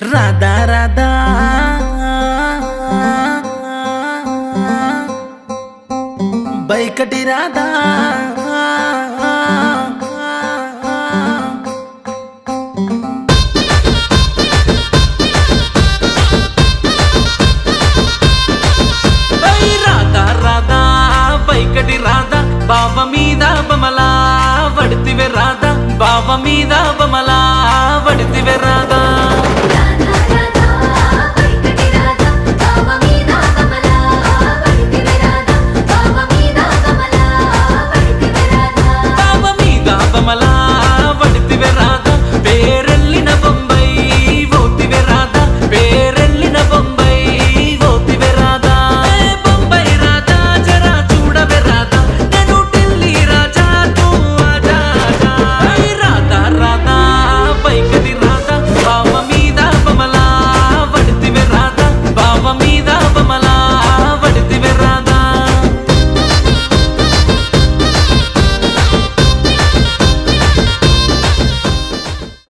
రాధా రాధా. బైకటి రాధా. ఓయ్ బైకటి రాధా. బావ మీద బమలా వడితివే రాధా. బావ మీద బమలా.